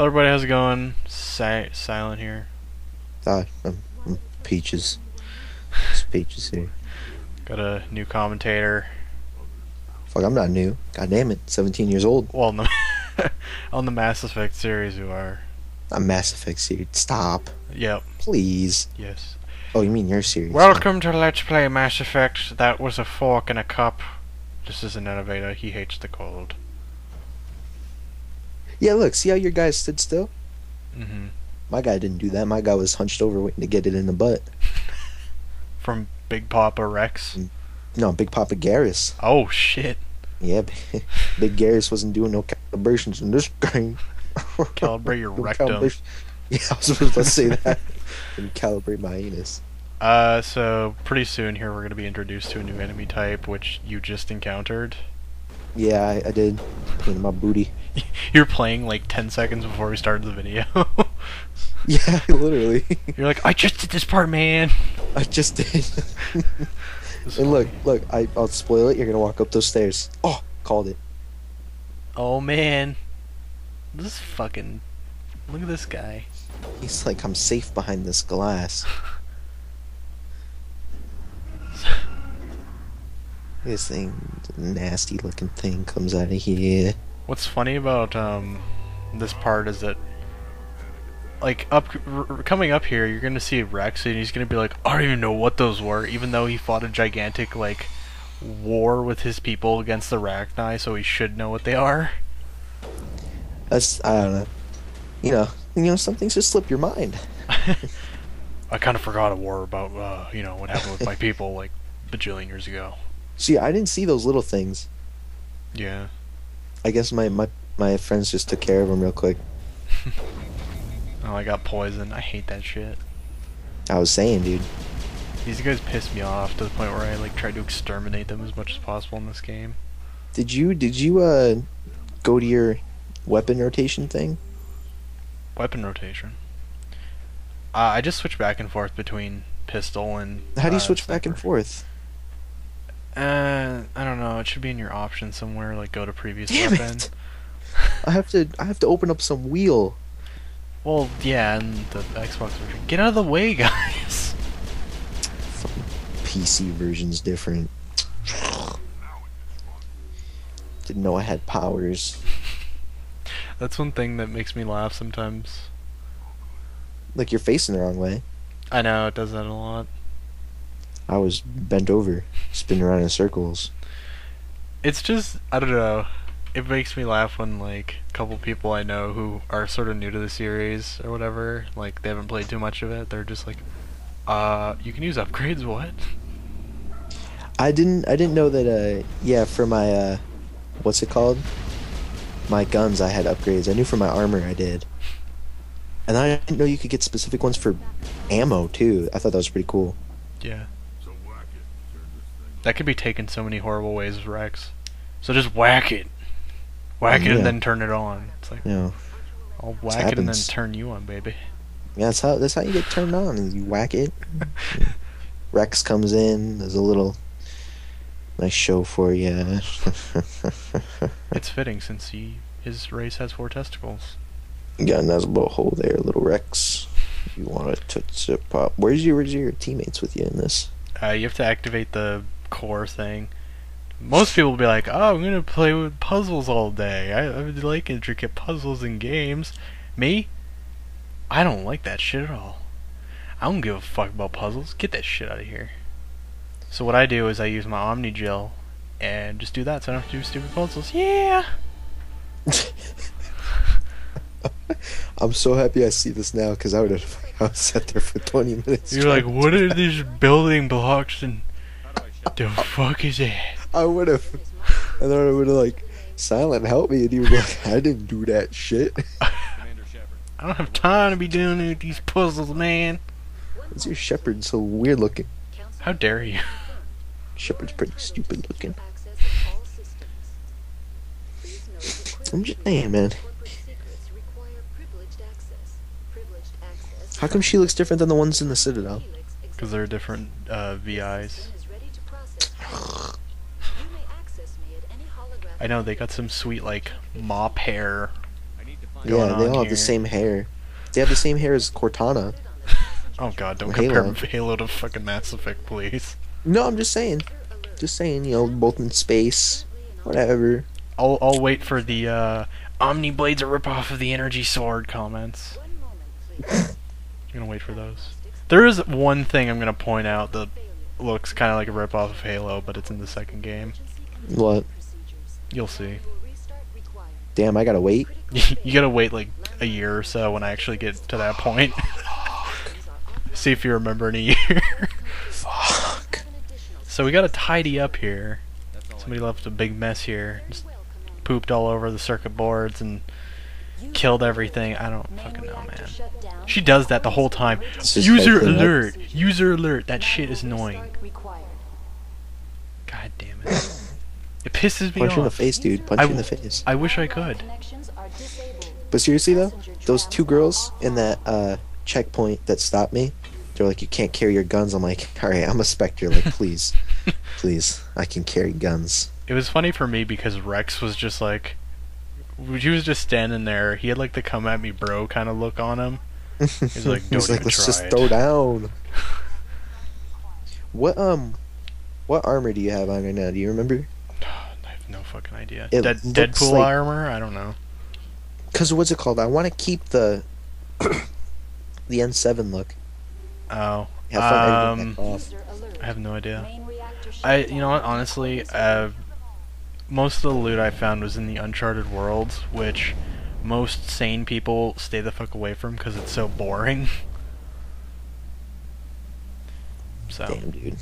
Hello, everybody. How's it going? Si- silent here. Ah, I'm, I'm Peaches. It's Peaches here. Got a new commentator. Fuck, I'm not new. God damn it, 17 years old. Well, on the on the Mass Effect series, you are. I'm Mass Effect series. Stop, Yep. please. Yes. Oh, you mean your series? Welcome to Let's Play Mass Effect. That was a fork in a cup. This is an Infiltrator. He hates the cold. Yeah, look, see how your guy stood still? hmm My guy didn't do that. My guy was hunched over waiting to get it in the butt. From Big Papa Wrex. No, Big Papa Garrus. Oh shit. Yeah, Big Garrus wasn't doing no calibrations in this game. Calibrate your rectum. Yeah, I was supposed to say that. and calibrate my anus. Uh, so pretty soon here we're gonna be introduced to a new enemy type, which you just encountered. Yeah, I, I did. Pain in my booty. You're playing like 10 seconds before we started the video. Yeah, literally. You're like, I just did this part, man. I just did. And look, funny. look, I, I'll spoil it. You're gonna walk up those stairs. Oh, called it. Oh man, this is fucking. Look at this guy. He's like, I'm safe behind this glass. This thing, nasty looking thing, comes out of here. What's funny about um this part is that like up coming up here, you're gonna see Wrex and he's gonna be like, I don't even know what those were, even though he fought a gigantic like war with his people against the Rachni, so he should know what they are. That's, I don't know. You know, you know, some things just slip your mind. I kind of forgot a war about uh you know what happened with my people like bajillion years ago. See, I didn't see those little things. Yeah. I guess my my my friends just took care of them real quick. Oh, I got poisoned. I hate that shit. I was saying, dude. These guys pissed me off to the point where I like tried to exterminate them as much as possible in this game. Did you did you uh go to your weapon rotation thing? Weapon rotation. Uh, I just switch back and forth between pistol and. How do you uh, switch back and forth? Uh, I don't know. It should be in your options somewhere. Like go to previous Damn weapon. it! I have to I have to open up some wheel. Well, yeah, and the Xbox version. Get out of the way, guys. Fucking PC version's different. Didn't know I had powers. That's one thing that makes me laugh sometimes. Like you're facing the wrong way. I know it does that a lot. I was bent over, spinning around in circles. It's just I don't know. It makes me laugh when like a couple people I know who are sort of new to the series or whatever, like they haven't played too much of it. They're just like, uh, you can use upgrades. What? I didn't I didn't know that uh yeah for my uh what's it called? My guns I had upgrades. I knew for my armor I did. And I didn't know you could get specific ones for ammo too. I thought that was pretty cool. Yeah. That could be taken so many horrible ways Wrex. So just whack it. Whack it and then turn it on. It's like You know. I'll whack it and then turn you on, baby. Yeah, that's how that's how you get turned on. Is you whack it. Wrex comes in. There's a little nice show for you. It's fitting since he his race has four testicles. Got a nice little hole there, little Wrex. You want to it, pop? Where's your where's your teammates with you in this? Uh, you have to activate the core thing. Most people will be like, "Oh, I'm gonna play with puzzles all day. I, I like intricate puzzles and games." Me, I don't like that shit at all. I don't give a fuck about puzzles. Get that shit out of here. So what I do is I use my Omni Gel and just do that, so I don't have to do stupid puzzles. Yeah. I'm so happy I see this now because I would have I would sat there for 20 minutes. You're like, what are these building blocks and the fuck is that? I would have, and then I would have like, silent help me, and he would be like, I didn't do that shit. I don't have time to be doing these puzzles, man. What's your Shepard so weird looking? How dare you? Shepard's pretty stupid looking. I'm just saying, man. How come she looks different than the ones in the Citadel? Because they're different uh, VIs. I know they got some sweet like mop hair yeah, they all have here. the same hair. They have the same hair as Cortana. Oh god, don't Halo. compare Halo to fucking Mass Effect, please. No, I'm just saying. Just saying, you know, both in space. Whatever. I'll I'll wait for the uh, Omni Blade's a ripoff of the Energy Sword comments. I'm gonna wait for those. There is one thing I'm gonna point out that looks kind of like a ripoff of Halo, but it's in the second game. What? You'll see. Damn, I gotta wait. you gotta wait like a year or so when I actually get to that point. see if you remember in a year. Fuck. so we gotta tidy up here. Somebody left a big mess here. Just pooped all over the circuit boards and killed everything. I don't fucking know, man. She does that the whole time. User alert! User alert! That shit is annoying. God damn it. It pisses me Punch you in the face, dude. Punch I in the face. I wish I could. But seriously though, those two girls in that uh, checkpoint that stopped me, they're like, "You can't carry your guns." I'm like, "All right, I'm a Spectre. Like, please, please, I can carry guns." It was funny for me because Wrex was just like, he was just standing there. He had like the "come at me, bro" kind of look on him. He's like, "Don't even let's try just it." throw down. What um, what armor do you have on right now? Do you remember? I have no fucking idea. It Dead, looks Deadpool like- armor? I don't know. Cause what's it called? I want to keep the the N7 look. Oh, Have um. I have no idea. I, you know what? Honestly, uh, most of the loot I found was in the Uncharted worlds, which most sane people stay the fuck away from because it's so boring. So. Damn, dude.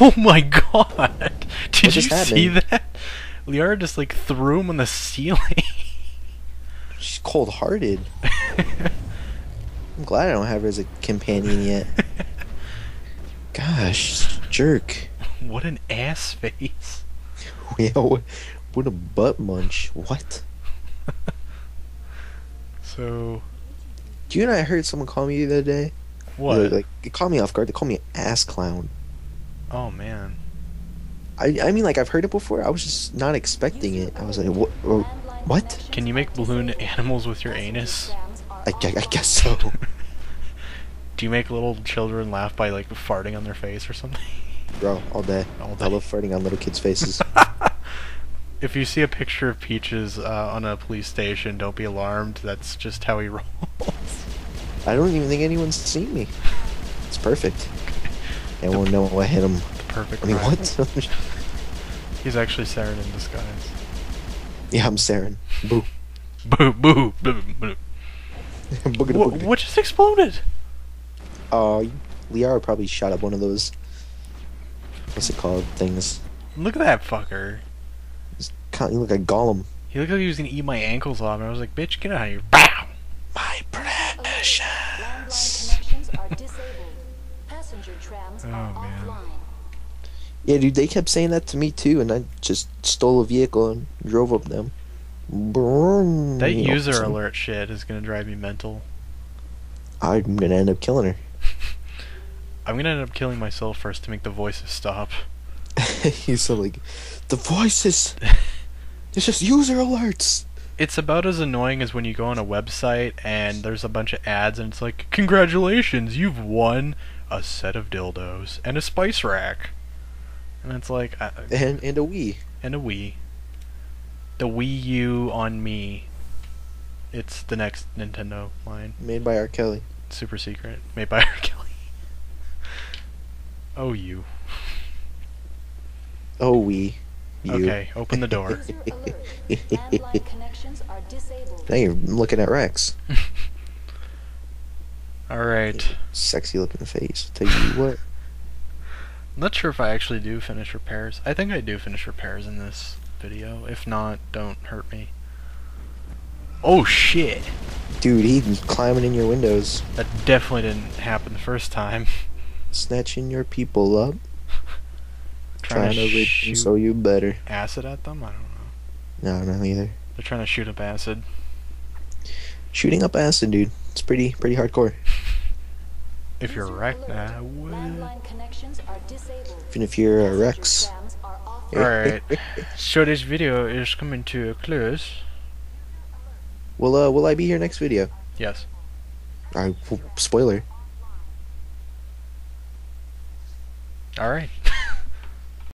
Oh my god! Did you just see that? Liara just like threw him on the ceiling. She's cold-hearted. I'm glad I don't have her as a companion yet. Gosh, jerk. what an ass face. Yeah, what, what a butt munch. What? So Do you and I heard someone call me the other day? what? Like, like, it me off guard. They called me an ass clown. oh man. I, I mean, like, I've heard it before. I was just not expecting it. I was like, what? What? Can you make balloon animals with your anus? I, gu- I guess so. Do you make little children laugh by like farting on their face or something? Bro, all day. All day. I love farting on little kids' faces. If you see a picture of Peaches uh, on a police station, don't be alarmed. That's just how he rolls. I don't even think anyone's seen me. It's perfect. They won't know what hit him. Perfect. I mean, crime. what? He's actually Saren in disguise. yeah, I'm Saren. Boo. Boo, boo, boo, boo. Boogity Wha- boogity. what just exploded? Oh, Liara probably shot up one of those. What's it called? Things. Look at that fucker. Can't you look like Gollum? He looked like he was gonna eat my ankles off, and I was like, "Bitch, get out of here!" Bow. My precious. Oh, man. Yeah, dude, they kept saying that to me too, and I just stole a vehicle and drove up them. That know, user so alert shit is gonna drive me mental. I'm gonna end up killing her. I'm gonna end up killing myself first to make the voices stop. He's so like, the voices. It's just user alerts. It's about as annoying as when you go on a website and there's a bunch of ads and it's like, "Congratulations, you've won a set of dildos and a spice rack," and it's like, uh, And and a Wii. and a Wii. The Wii U on me. It's the next Nintendo line. Made by R. Kelly. Super secret. Made by R. Kelly. Oh, you. Oh, Wii. You. Okay, open the door. now you're looking at Wrex. Alright. Sexy looking face. Tell you what. Not sure if I actually do finish repairs. I think I do finish repairs in this video. If not, don't hurt me. Oh shit! Dude, he's climbing in your windows, That definitely didn't happen the first time. snatching your people up, Trying, trying to them shoot so you better. acid at them? I don't know. No, not either. They're trying to shoot up acid. Shooting up acid, dude. It's pretty, pretty hardcore. If you're wrecked, I would. Even if you're a Rex. Alright. so this video is coming to a close. Will uh will I be here next video? Yes. All right. Well, spoiler. All right.